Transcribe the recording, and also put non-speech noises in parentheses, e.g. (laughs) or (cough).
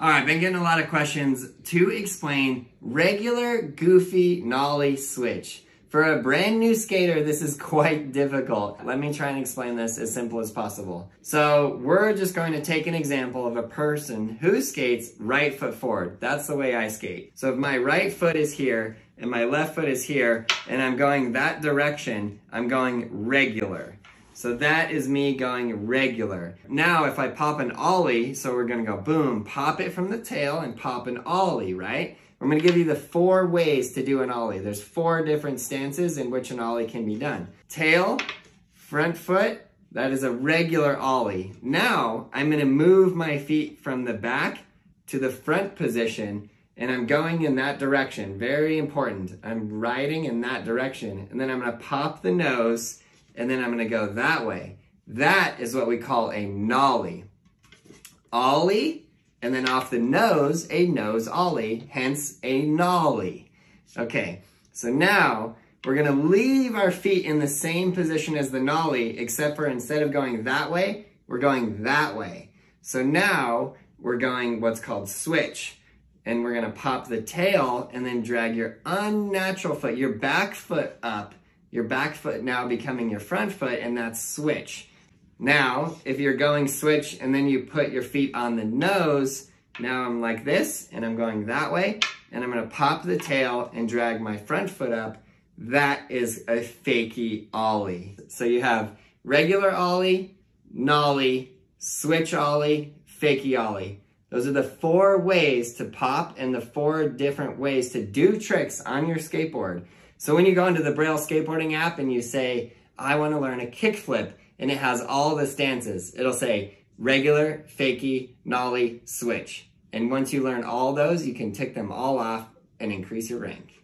All right, I've been getting a lot of questions to explain regular goofy nollie switch. For a brand new skater, this is (laughs) quite difficult. Let me try and explain this as simple as possible. So we're just going to take an example of a person who skates right foot forward. That's the way I skate. So if my right foot is here and my left foot is here and I'm going that direction, I'm going regular. So that is me going regular. Now if I pop an ollie, so we're gonna go boom, pop it from the tail and pop an ollie, right? I'm gonna give you the four ways to do an ollie. There's four different stances in which an ollie can be done. Tail, front foot, that is a regular ollie. Now I'm gonna move my feet from the back to the front position and I'm going in that direction. Very important. I'm riding in that direction. And then I'm gonna pop the nose and then I'm gonna go that way. That is what we call a nollie. Ollie, and then off the nose, a nose ollie, hence a nollie. Okay, so now we're gonna leave our feet in the same position as the nollie, except for instead of going that way, we're going that way. So now we're going what's called switch. And we're gonna pop the tail and then drag your unnatural foot, your back foot up your back foot now becoming your front foot, and that's switch. Now, if you're going switch and then you put your feet on the nose, now I'm like this, and I'm going that way, and I'm gonna pop the tail and drag my front foot up. That is a fakie ollie. So you have regular ollie, nollie, switch ollie, fakie ollie. Those are the four ways to pop and the four different ways to do tricks on your skateboard. So when you go into the Braille skateboarding app and you say, I want to learn a kickflip, and it has all the stances, it'll say regular, fakie, nollie, switch. And once you learn all those, you can tick them all off and increase your rank.